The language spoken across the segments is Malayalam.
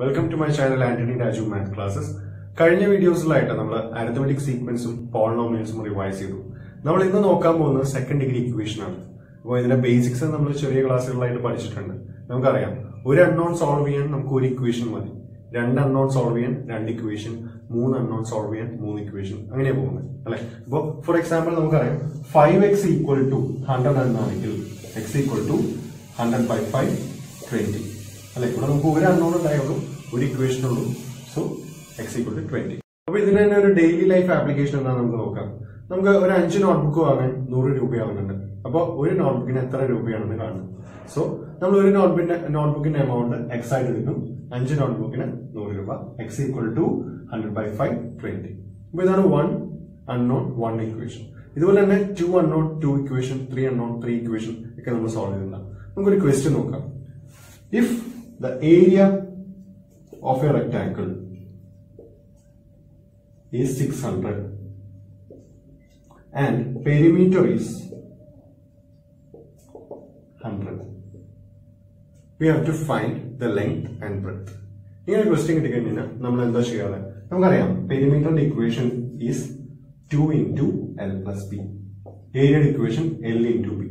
Welcome to my channel Antony Raju math classes കഴിഞ്ഞ വീഡിയോസിലായിട്ട് നമ്മൾ അരിത്തമെറ്റിക് സീക്വൻസും പോളിനോമിയൽസും റിവൈസ് ചെയ്തു. നമ്മൾ ഇന്ന് നോക്കാൻ പോകുന്നത് സെക്കൻഡ് ഡിഗ്രി ഇക്വേഷൻ ആണ്. അപ്പോൾ ഇതിന്റെ ബേസിക്സ് നമ്മൾ ചെറിയ ക്ലാസ്സുകളായിട്ട് പഠിച്ചിട്ടുണ്ട്. നമുക്കറിയാം. ഒരു അൺനോൺ സോൾവ് ചെയ്യാൻ നമുക്ക് ഒരു ഇക്വേഷൻ മതി. രണ്ട് അൺനോൺ സോൾവ് ചെയ്യാൻ രണ്ട് ഇക്വേഷൻ മൂന്ന് അൺനോൺ സോൾവ് ചെയ്യാൻ മൂന്ന് ഇക്വേഷൻ അങ്ങനെ പോകുന്നത്. അല്ലെ? അപ്പോൾ ഫോർ എക്സാമ്പിൾ നമുക്കറിയാം. Five X equal to hundred എന്നാണെങ്കിൽ X equal to hundred by five twenty അല്ലെ? ഇവിടെ നമുക്ക് ഒരു അൺനോൺ ഉണ്ടായുള്ളൂ ഒരു ഇക്വേഷൻ ഉള്ളൂ so X equal to twenty അപ്പൊ ഇതിന് തന്നെ ഒരു ഡെയിലി ലൈഫ് ആപ്ലിക്കേഷൻ എന്താണ് നമുക്ക് നോക്കാം. നമുക്ക് ഒരു അഞ്ച് നോട്ട്ബുക്ക് വാങ്ങാൻ നൂറ് രൂപയാവുന്നുണ്ട്. അപ്പോൾ ഒരു നോട്ട്ബുക്കിന് എത്ര രൂപയാണെന്ന് കാണും. സോ നമ്മൾ ഒരു നോട്ട്ബുക്കിന്റെ നോട്ട്ബുക്കിന്റെ എമൗണ്ട് എക്സ് ആയിട്ട് കിട്ടും. അഞ്ച് നോട്ട്ബുക്കിന് നൂറ് രൂപ. X equal to hundred by five twenty അപ്പൊ ഇതാണ് വൺ അൺനോൺ വൺ ഇക്വേഷൻ ഇതുപോലെ തന്നെ two unknown two equation three unknown three equation ഒക്കെ നമ്മൾ സോൾവ് ചെയ്യുന്ന നമുക്കൊരു ക്വസ്റ്റ്യൻ നോക്കാം. If the area of a rectangle is 600 and perimeter is 100 we have to find the length and breadth. ഇങ്ങനെ ക്വസ്റ്റ്യൻ കിട്ടിക്കഴിഞ്ഞാൽ നമ്മൾ എന്താ ചെയ്യാറ് നമുക്കറിയാം പെരിമീറ്ററിന്റെ equation is two into L plus B ഏരിയയുടെ equation L into B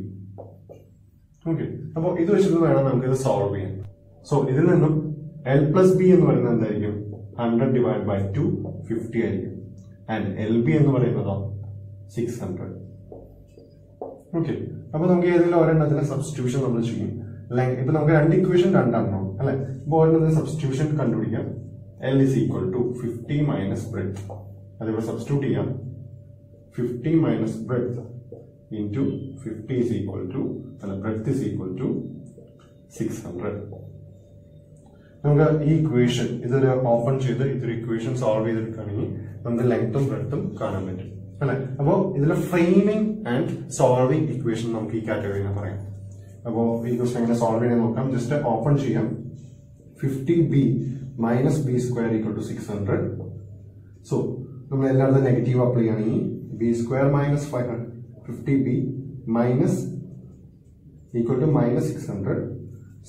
okay അപ്പോൾ ഇത് വെച്ചിട്ട് വേണം നമുക്ക് ഇത് സോൾവ് ചെയ്യാൻ. സോ ഇതിൽ നിന്നും എൽ പ്ലസ് ബി എന്ന് പറയുന്നത് എന്തായിരിക്കും? Hundred divide by two fifty ആയിരിക്കും. ആൻഡ് എൽ ബി എന്ന് പറയുന്നതോ സിക്സ് ഹൺഡ്രഡ് ഓക്കെ അപ്പൊ നമുക്ക് ഏതെങ്കിലും ഒരെണ്ണത്തിന് സബ്സ്റ്റിറ്റ്യൂഷൻ നമ്മൾ ചെയ്യും. അല്ലെങ്കിൽ ഇപ്പൊ നമുക്ക് രണ്ട് ഇക്വേഷൻ രണ്ടെണ്ണം അല്ലെ? ഇപ്പൊ ഒരെണ്ണത്തിന് സബ്സ്റ്റിറ്റ്യൂഷൻ കണ്ടുപിടിക്കാം. L is equal to fifty minus breadth അതിവിടെ സബ്സ്റ്റിറ്റ്യൂട്ട് ചെയ്യാം. Fifty minus breadth fifty is equal to അല്ല breadth is equal to six hundred നമുക്ക് ഈ ഇക്വേഷൻ ഇതൊരു ഓപ്പൺ ചെയ്ത് ഇതൊരു ഇക്വേഷൻ സോൾവ് ചെയ്തെടുക്കുകയാണെങ്കിൽ നമുക്ക് ലെങ്ത്തും ബ്രെഡ്ത്തും കാണാൻ പറ്റും. അല്ലെ? അപ്പോ ഇതിലെ ഫ്രെയിമിംഗ് ആൻഡ് സോൾവിംഗ് ഇക്വേഷൻ നമുക്ക് ഈ കാറ്റഗറിനെ പറയാം. അപ്പോ ഈ ക്വസ്റ്റൻ എങ്ങനെ സോൾവ് ചെയ്യാൻ നോക്കാം. ജസ്റ്റ് ഓപ്പൺ ചെയ്യാം. Fifty B minus B square equal to six hundred so നമ്മൾ എല്ലായിടത്തും നെഗറ്റീവ് അപ്ലൈ ചെയ്യുകയാണെങ്കിൽ B square minus five hundred fifty B minus equal to minus six hundred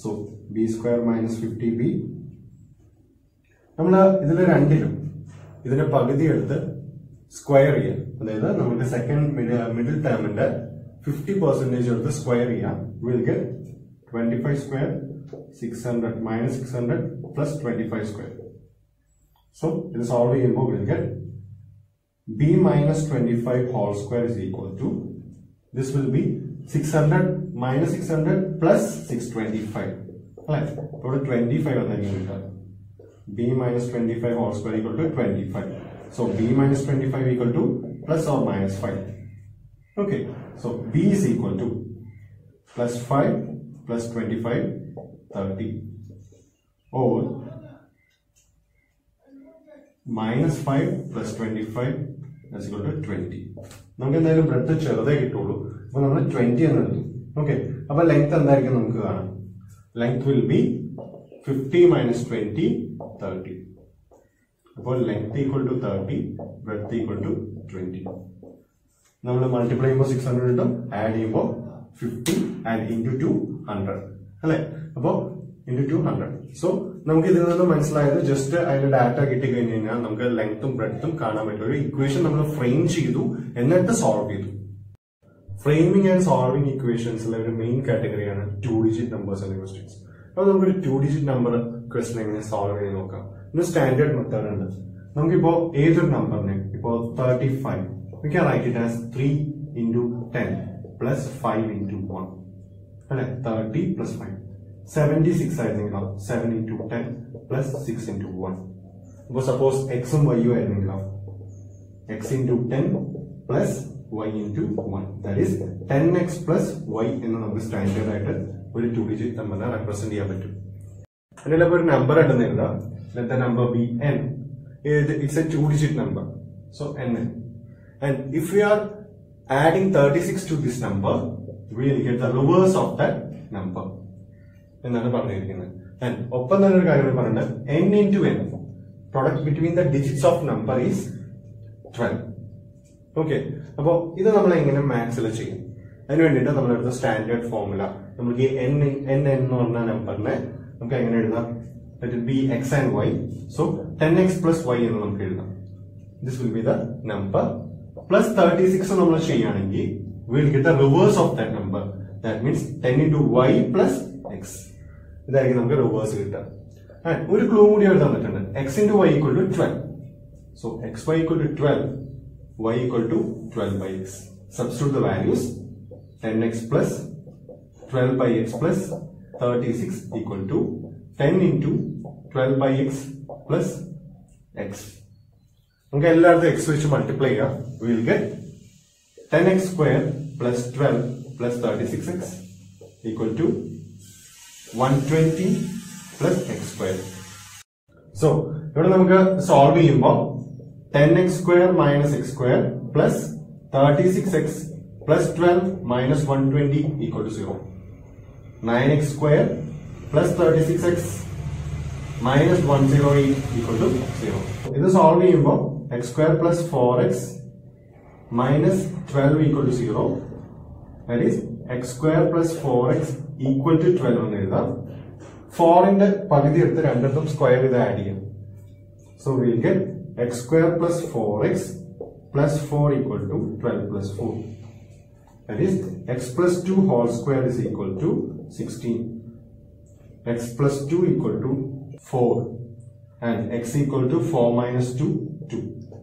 so B square minus fifty B നമ്മൾ ഇതിൽ രണ്ടിലും ഇതിന്റെ പകുതി എടുത്ത് സ്ക്വയർ ചെയ്യാം. അതായത് നമുക്ക് സെക്കൻഡ് മിഡിൽ ടേമിന്റെ ഫിഫ്റ്റി പെർസെന്റേജ് എടുത്ത് സ്ക്വയർ ചെയ്യാം. Will get twenty five square six hundred minus six hundred plus twenty five square so ഇത് സോൾവ് ചെയ്യുമ്പോൾ will get B minus twenty five whole square is equal to this will be six hundred minus six hundred plus six twenty five അല്ലെ ഇവിടെ ട്വന്റി ഫൈവ് എന്നായിരിക്കും കിട്ടുക b minus twenty five whole square equal to twenty five so b minus twenty five equal to plus or minus five okay so b is equal to plus five plus twenty five thirty or minus five plus twenty five equal to twenty നമുക്ക് എന്തായാലും ബ്രെഡ് ചെറുതേ കിട്ടുള്ളൂ അപ്പൊ നമ്മൾ ട്വന്റി എന്ന് എടുത്തു ഓക്കെ അപ്പൊ ലെങ്ത് എന്തായിരിക്കും നമുക്ക് കാണാം length will be fifty minus twenty thirty അപ്പോൾ length equal to thirty breadth equal to twenty നമ്മൾ മൾട്ടിപ്ലൈ ചെയ്യുമ്പോൾ സിക്സ് ഹൺഡ്രഡ് കിട്ടും ആഡ് ചെയ്യുമ്പോൾ fifty and into two hundred അല്ലേ? അപ്പോൾ ഇന്റു ടു ഹൺഡ്രഡ് സോ നമുക്ക് ഇതിൽ നിന്ന് മനസ്സിലായത് ജസ്റ്റ് അതിന്റെ ഡാറ്റ കിട്ടി കഴിഞ്ഞ് കഴിഞ്ഞാൽ നമുക്ക് ലെങ്ത്തും ബ്രെഡ്ത്തും കാണാൻ പറ്റും. ഒരു ഇക്വേഷൻ നമ്മൾ ഫ്രെയിം ചെയ്തു എന്നിട്ട് സോൾവ് ചെയ്തു. ഫ്രെയിമിംഗ് ആൻഡ് സോൾവിംഗ് ഇക്വേഷൻസിലെ ഒരു main കാറ്റഗറിയാണ് two digit numbers and questions അപ്പൊ നമുക്കൊരു ടു ഡിജിറ്റ് നമ്പർ ക്വസ്റ്റൻ എങ്ങനെ സോൾവ് ചെയ്ത് നോക്കാം. ഇത് സ്റ്റാൻഡേർഡ് മെത്തേഡ് ഉണ്ട് നമുക്കിപ്പോ ഏതൊരു നമ്പറിനെ ഇപ്പോ thirty five we can write it as three into ten plus five into one അല്ലെ thirty plus five seventy six ആയിരുന്നെങ്കിലോ seven into ten plus six into one അപ്പോൾ സപ്പോസ് എക്സും വൈയും ആയിരുന്നെങ്കിലോ X into ten plus Y into one that is ten X plus Y എന്ന് നമുക്ക് സ്റ്റാൻഡേർഡ് ആയിട്ട് ഒരു ടു ഡിജിറ്റ് നമ്പറിനെ റെപ്രസെന്റ് ചെയ്യാൻ പറ്റും. അതിൽ ഒരു നമ്പർ ഉണ്ടെന്ന് എഴുതാം let the number be N it's a two digit number so N and if you are adding thirty six to this number will get the reverse of that number എന്നാണ് പറഞ്ഞിരിക്കുന്നത്. ആൻഡ് ഒപ്പം തന്നെ ഒരു കാര്യം പറഞ്ഞിട്ടുണ്ട്. N into N product between the digits of number is twelve okay അപ്പോൾ ഇത് നമ്മൾ എങ്ങനെ മാത്സിൽ ചെയ്യും? അതിന് വേണ്ടിയിട്ട് നമ്മൾ എടുത്ത സ്റ്റാൻഡേർഡ് ഫോർമുല നമുക്ക് ഈ എൻ എൻ എൻ എന്ന് പറഞ്ഞ നമ്പറിനെ നമുക്ക് എങ്ങനെ എഴുതാം? മറ്റേ B X and Y so ten X plus Y എന്ന് നമുക്ക് എഴുതാം. This will be the number plus thirty six നമ്മൾ ചെയ്യുകയാണെങ്കിൽ will get the reverse of that number that means ten 10 Y y X ഇതായിരിക്കും നമുക്ക് റിവേഴ്സ് കിട്ടുക. ഒരു ക്ലൂ കൂടി അവർ തന്നിട്ടുണ്ട്. x Y y two twelve 12 X xy equal to 12 y equal to 12 by x. Substitute the values. 10x plus 12 by x plus 36 equal to 10 into 12 by x plus x. നമുക്ക് എല്ലായിടത്തും എക്സ് വെച്ച് മൾട്ടിപ്ലൈ ചെയ്യാം will get ten X square plus twelve plus thirty six X equal to one twenty plus X square so ഇവിടെ നമുക്ക് സോൾവ് ചെയ്യുമ്പോൾ ten X square minus X square plus thirty six X plus twelve minus one twenty equal to zero nine X square plus thirty six X minus one zero equal to zero ഇത് സോൾവ് ചെയ്യുമ്പോൾ X square plus four X minus twelve equal to zero that is X square plus four X equal to twelve എന്ന് എഴുതാം. ഫോറിന്റെ പകുതി എടുത്ത് രണ്ടിടത്തും സ്ക്വയർ ചെയ്ത് ആഡ് ചെയ്യാം. So will get X square plus four X plus four equal to twelve plus four that is X plus two whole square is equal to sixteen x plus 2 equal to 4 and x equal to 4 minus 2 2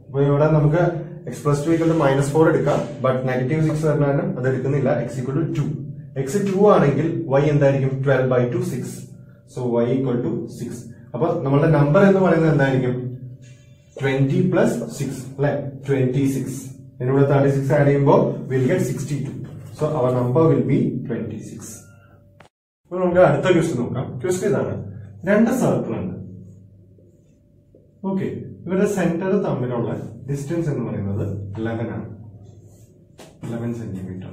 അപ്പൊ ഇവിടെ നമുക്ക് X plus two equal to minus four എടുക്കാം. ബട്ട് നെഗറ്റീവ് സിക്സ് പറഞ്ഞാൽ അത് എടുക്കുന്നില്ല. X equal to two X two ആണെങ്കിൽ വൈ എന്തായിരിക്കും? Twelve by two six so Y equal to six അപ്പൊ നമ്മളുടെ നമ്പർ എന്ന് പറയുന്നത് എന്തായിരിക്കും? ട്വന്റി പ്ലസ് സിക്സ് അല്ലെ? ട്വന്റി സിക്സ് ഇതിനൂടെ തേർട്ടി സിക്സ് ആഡ് ചെയ്യുമ്പോൾ will get sixty two so our number will be twenty six അപ്പൊ നമുക്ക് അടുത്ത ക്വസ്റ്റ്യൻ നോക്കാം. ക്വസ്റ്റ്യൻ ഇതാണ്. രണ്ട് സർക്കിൾ ഉണ്ട്. ഓക്കെ ഇവരുടെ സെന്റർ തമ്മിലുള്ള ഡിസ്റ്റൻസ് എന്ന് പറയുന്നത് ലെവൻ ആണ്. ലെവൻ സെന്റിമീറ്റർ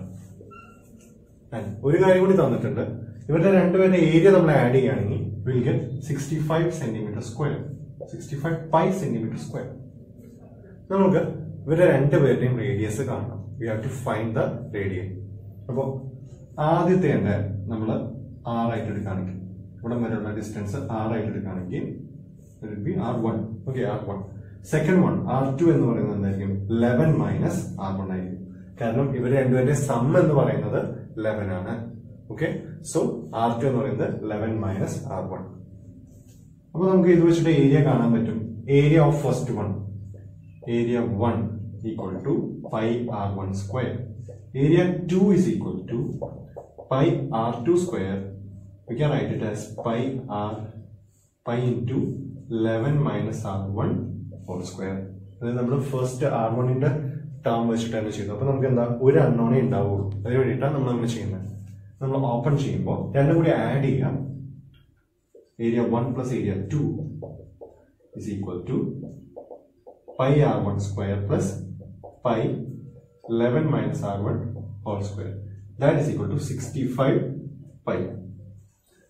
ഒരു കാര്യം കൂടി തന്നിട്ടുണ്ട്. ഇവരുടെ രണ്ടുപേരുടെ ഏരിയ നമ്മൾ ആഡ് ചെയ്യുകയാണെങ്കിൽ will get sixty five centimetre square sixty five pi centimetre square നമുക്ക് ഇവരുടെ രണ്ടുപേരുടെയും റേഡിയസ് കാണണം. We have to find the radian അപ്പോൾ ആദ്യത്തെ തന്നെ നമ്മൾ ആറായിട്ട് എടുക്കുകയാണെങ്കിൽ ഇവിടെ വരെയുള്ള ഡിസ്റ്റൻസ് ആറായിട്ട് എടുക്കുകയാണെങ്കിൽ B R one okay R one second one R two എന്ന് പറയുന്നത് എന്തായിരിക്കും? ലെവൻ മൈനസ് ആർ വൺ ആയിരിക്കും. കാരണം ഇവർ രണ്ടുപേരുടെ സം എന്ന് പറയുന്നത് ലെവൻ ആണ്. ഓക്കെ സോ ആർ ടു എന്ന് പറയുന്നത് ലെവൻ മൈനസ് ആർ വൺ അപ്പൊ നമുക്ക് ഇത് വെച്ചിട്ട് ഏരിയ കാണാൻ പറ്റും. Area of first one area one equal to pi R one square area two is equal to pi r2 square. We can write it R pi r pi into 11 minus r1 whole square. അതായത് നമ്മൾ ഫസ്റ്റ് ആർ വണ്ണിന്റെ ടേം വെച്ചിട്ടാണ് ചെയ്യുന്നത്. അപ്പൊ നമുക്ക് എന്താ? ഒരു അണ്ണോണേ ഉണ്ടാവുള്ളൂ. അതിന് വേണ്ടിയിട്ടാണ് നമ്മൾ അങ്ങനെ ചെയ്യുന്നത്. നമ്മൾ ഓപ്പൺ ചെയ്യുമ്പോൾ രണ്ടും കൂടി ആഡ് ചെയ്യാം. Area two is equal to pi R one square plus pi eleven minus R one whole square that is equal to sixty five pi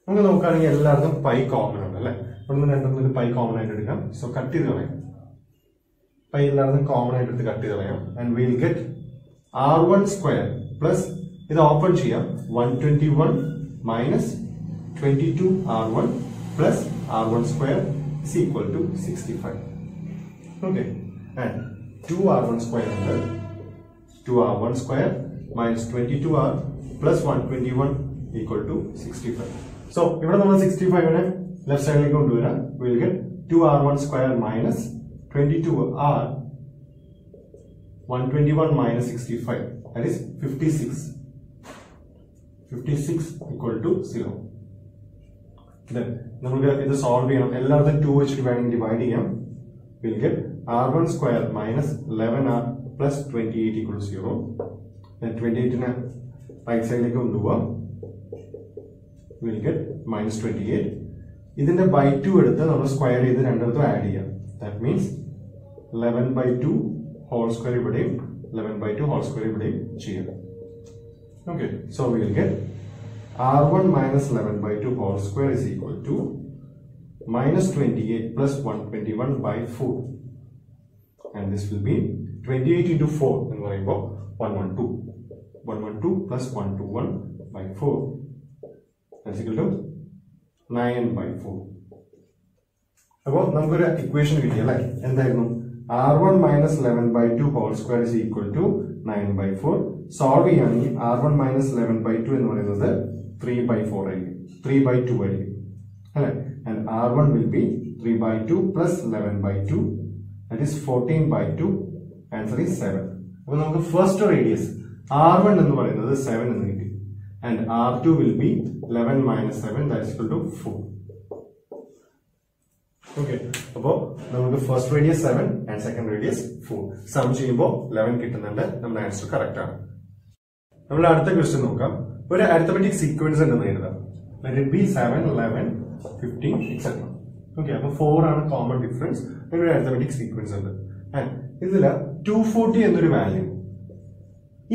നമുക്ക് നോക്കുകയാണെങ്കിൽ എല്ലായിടത്തും പൈ കോമൺ ആണ് അല്ലെ? ഒന്ന് ഒരു പൈ കോമൺ ആയിട്ട് എടുക്കാം. സോ കട്ട് ചെയ്ത് കളയാം. പൈ എല്ലായിടത്തും കോമൺ ആയിട്ട് എടുത്ത് കട്ട് ചെയ്ത് കളയാം. And will get R one square plus ഇത് ഓപ്പൺ ചെയ്യാം. One twenty one minus twenty two R one Plus r one square is equal to sixty five okay and two r one square ഉണ്ട് two r one square minus 22r plus 121 equal to 65. So, ഇവിടെ നമ്മൾ 65 നെ ലെഫ്റ്റ് സൈഡിലേക്ക് കൊണ്ടുവരാം will get 2r1 square minus 22r 121 minus 65 that is 56 56 equal to 0 നമുക്ക് ഇത് സോൾവ് ചെയ്യണം. എല്ലായിടത്തും ടു വെച്ചിട്ട് വേണമെങ്കിൽ ഡിവൈഡ് ചെയ്യാം. Will get r1 square minus 11r പ്ലസ് 28 എയ്റ്റ് to 0 ട്വന്റി എയ്റ്റിന് റൈറ്റ് സൈഡിലേക്ക് കൊണ്ടുപോവാം will get minus twenty eight ഇതിന്റെ ബൈ ടു എടുത്ത് നമ്മൾ സ്ക്വയർ ചെയ്ത് രണ്ടിടത്തും ആഡ് ചെയ്യാം. That means eleven by two whole square ഇവിടെയും eleven by two whole square ഇവിടെയും ചെയ്യാം. Okay so will get r one minus eleven by two whole square is equal to minus twenty eight plus one twenty one by four and this will be twenty eight into four എന്ന് പറയുമ്പോൾ one one two 112 plus 121 by 4 that's equal to 9 by 4 അപ്പോൾ നമുക്കൊരു ഇക്വേഷൻ കിട്ടി അല്ലേ എന്തായിരുന്നു r one minus eleven by two whole square is equal to nine by four solve ചെയ്യുകയാണെങ്കിൽ R one minus eleven by two എന്ന് പറയുന്നത് ത്രീ ബൈ ഫോർ ആയിരിക്കും. ത്രീ ബൈ ടു ആയിരിക്കും. അല്ലെ? R one will be three by two plus eleven by two that is fourteen by two answer is seven അപ്പൊ നമുക്ക് ഫസ്റ്റ് റേഡിയസ് ആർ വൺ എന്ന് പറയുന്നത് സെവൻ എന്ന് കിട്ടി. And R two will be eleven minus seven that is two four okay അപ്പോ നമുക്ക് first radius seven and second radius four sum ചെയ്യുമ്പോൾ ലെവൻ കിട്ടുന്നുണ്ട്. നമ്മുടെ ആൻസർ കറക്റ്റ് ആണ്. നമ്മൾ അടുത്ത ക്വസ്റ്റ്യൻ നോക്കാം. ഒരു അരിത്തമെറ്റിക് സീക്വൻസ് ഉണ്ടെന്ന് എഴുതാം be seven eleven fifteen etcetera okay അപ്പൊ ഫോർ ആണ് കോമൺ ഡിഫറൻസ് ഒരു അരിത്തമെറ്റിക് സീക്വൻസ് ഉണ്ട്. ഇതിൽ ടു ഫോർട്ടി എന്നൊരു വാല്യൂ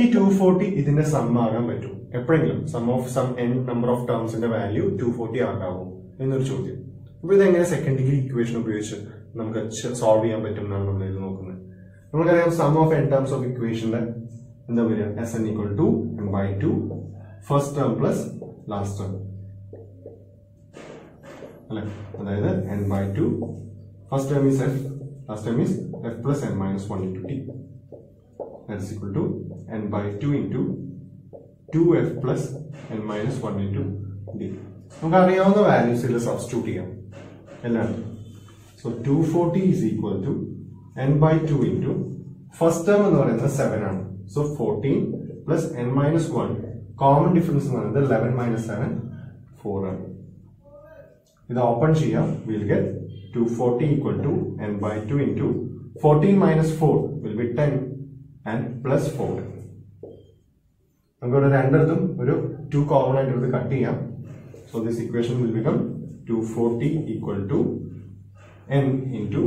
ഈ ടു ഫോർട്ടി ഇതിന്റെ സം ആകാൻ പറ്റും. എപ്പോഴെങ്കിലും sum of sum n number of ടേംസിന്റെ value two forty ആകാവോ എന്നൊരു ചോദ്യം. അപ്പൊ എങ്ങനെ സെക്കൻഡ് ഡിഗ്രി ഇക്വേഷൻ ഉപയോഗിച്ച് നമുക്ക് സോൾവ് ചെയ്യാൻ പറ്റും എന്നാണ് നമ്മൾ ഇത് നോക്കുന്നത്. നമുക്കറിയാം sum of n terms of ഇക്വേഷന്റെ എന്താ വരിക? S n equal to m by two first term plus last term അല്ലെ? അതായത് n by two first term is f last term is f plus n minus one into t that equal to n n two 2 two 2f plus n minus 1 into d. നമുക്ക് അറിയാവുന്ന വാല്യൂസ് ഇല്ല സബ്സ്റ്റിറ്റ്യൂട്ട് ചെയ്യാം. എല്ലാം so two forty is equal to n by two into first term എന്ന് പറയുന്നത് സെവൻ ആണ്. So fourteen plus n minus one common difference എന്ന് പറയുന്നത് ലെവൻ മൈനസ് സെവൻ ഫോർ ആണ്. ഇത് ഓപ്പൺ ചെയ്യാം. Will get two forty equal to n by two into fourteen minus four will be ten and plus four നമുക്കിവിടെ രണ്ടിടത്തും ഒരു ടു കോമൺ ആയിട്ട് എടുത്ത് കട്ട് ചെയ്യാം. So this equation will become two forty equal to n into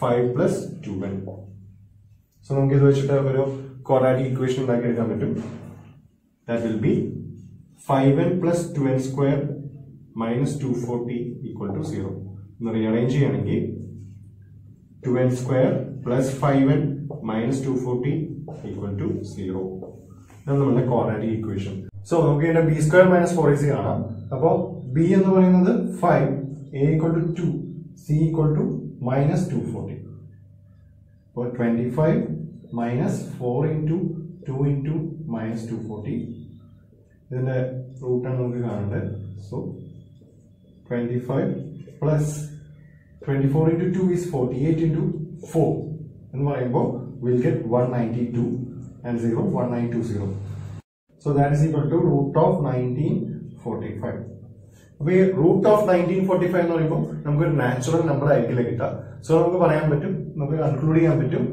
five plus two n so നമുക്ക് ഇത് വെച്ചിട്ട് ഒരു ക്വാഡ്രാറ്റിക് ഇക്വേഷൻ ഉണ്ടാക്കി എടുക്കാൻ പറ്റും. That will be five n plus two n square minus two forty equal to zero എന്ന് റീഅറേഞ്ച് ചെയ്യുകയാണെങ്കിൽ two n square plus five n minus two forty equal to zero ഇതാണ് നമ്മുടെ ക്വാഡ്രാറ്റിക് ഇക്വേഷൻ സോ നമുക്ക് ഇതിന്റെ b square minus four x കാണാം. അപ്പോ ബി എന്ന് പറയുന്നത് five a equal to two c equal to minus two forty അപ്പോൾ twenty five minus four into two into minus two forty ഇതിന്റെ റൂട്ടാണ് നമുക്ക് കാണേണ്ടത്. So twenty five plus twenty four into two is forty eight into four എന്ന് പറയുമ്പോൾ will get one ninety two and zero one nine two zero so that is equal to root of nineteen forty five അപ്പൊ ഈ root of nineteen forty five എന്ന് പറയുമ്പോൾ നമുക്കൊരു നാച്ചുറൽ നമ്പർ ആയിരിക്കില്ല കിട്ടുക. സോ നമുക്ക് പറയാൻ പറ്റും നമുക്ക് കൺക്ലൂഡ് ചെയ്യാൻ പറ്റും.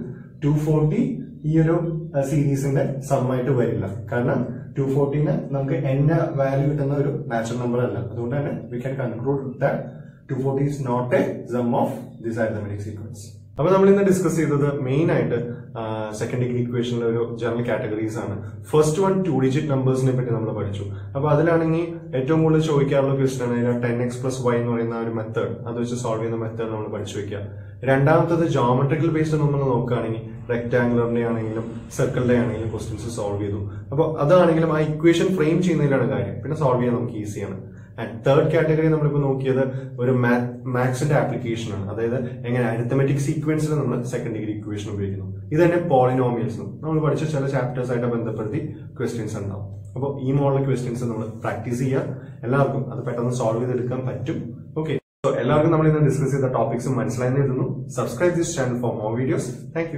ടു ഫോർട്ടി ഈ ഒരു സീരീസിന്റെ സമ്മായിട്ട് വരില്ല. കാരണം ടു ഫോർട്ടീന് നമുക്ക് എന്ന വാല്യൂ കിട്ടുന്ന ഒരു നാച്ചുറൽ നമ്പർ അല്ല. അതുകൊണ്ട് തന്നെ we can conclude that two forty is not a sum of this arithmetic sequence അപ്പൊ നമ്മൾ ഇന്ന് ഡിസ്കസ് ചെയ്തത് മെയിൻ ആയിട്ട് സെക്കൻഡ് ഡിഗ്രി ഇക്വേഷനിലെ ഒരു ജനറൽ കാറ്റഗറീസ് ആണ്. ഫസ്റ്റ് വൺ ടു ഡിജിറ്റ് നമ്പേഴ്സിനെ പറ്റി നമ്മൾ പഠിച്ചു. അപ്പൊ അതിലാണെങ്കിൽ ഏറ്റവും കൂടുതൽ ചോദിക്കാറുള്ള ക്വസ്റ്റൻ ആണ് ടെൻ എക്സ് പ്ലസ് വൈ എന്ന് പറയുന്ന ഒരു മെത്തേഡ് അത് വെച്ച് സോൾവ് ചെയ്യുന്ന മെത്തേഡ് നമ്മൾ പഠിച്ചു വെക്കുക രണ്ടാമത്തത് ജോമെട്രിക്കൽ ബേസ്ഡ് നമ്മൾ നോക്കുകയാണെങ്കിൽ റെക്ടാംഗുലറിന്റെ ആണെങ്കിലും സർക്കിളിന്റെ ആണെങ്കിലും ക്വസ്റ്റ്യൻസ് സോൾവ് ചെയ്തു. അപ്പോൾ അതാണെങ്കിലും ആ ഇക്വേഷൻ ഫ്രെയിം ചെയ്യുന്നതിലാണ് കാര്യം. പിന്നെ സോൾവ് ചെയ്യാൻ നമുക്ക് ഈസിയാണ് ആൻഡ് തേർഡ് കാറ്റഗറി നമ്മളിപ്പോൾ നോക്കിയത് ഒരു മാത്സിന്റെ ആപ്ലിക്കേഷൻ ആണ്. അതായത് എങ്ങനെ അരിത്തമെറ്റിക് സീക്വൻസിൽ നമ്മൾ സെക്കൻഡ് ഡിഗ്രി ഇക്വേഷൻ ഉപയോഗിക്കുന്നു. ഇത് തന്നെ പോളിനോമിയൽസും. നമ്മൾ പഠിച്ച ചില ചാപ്റ്റേഴ്സ് ആയിട്ട് ബന്ധപ്പെടുത്തി ക്വസ്റ്റ്യൻസ് ഉണ്ടാവും. അപ്പോൾ ഈ മോഡൽ ക്വസ്റ്റ്യൻസ് നമ്മൾ പ്രാക്ടീസ് ചെയ്യുക എല്ലാവർക്കും അത് പെട്ടെന്ന് സോൾവ് ചെയ്തെടുക്കാൻ പറ്റും. ഓക്കെ സോ എല്ലാവർക്കും നമ്മൾ ഇന്ന് ഡിസ്കസ് ചെയ്ത ടോപ്പിക്സും മനസ്സിലായി എഴുതുന്നു subscribe this channel for more videos thank